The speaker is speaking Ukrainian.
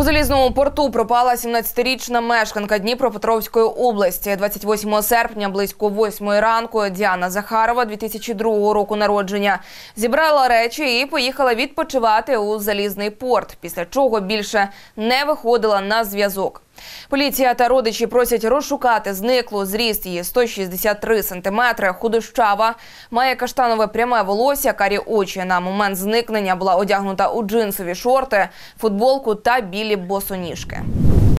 У залізному порту пропала 17-річна мешканка Дніпропетровської області. 28 серпня близько 8 ранку Діана Захарова, 2002 року народження, зібрала речі і поїхала відпочивати у залізний порт. Після чого більше не виходила на зв'язок. Поліція та родичі просять розшукати зниклу. Зріст її 163 сантиметри, худощава, має каштанове пряме волосся, карі очі. На момент зникнення була одягнута у джинсові шорти, футболку та білі босоніжки.